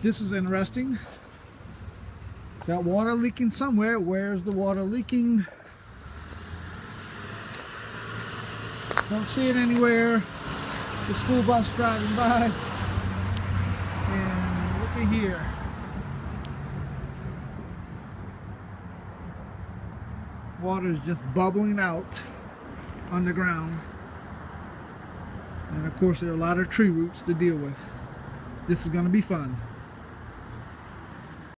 This is interesting. Got water leaking somewhere. Where's the water leaking? Don't see it anywhere. The school bus driving by. And look at here. Water is just bubbling out underground. And of course there are a lot of tree roots to deal with. This is going to be fun.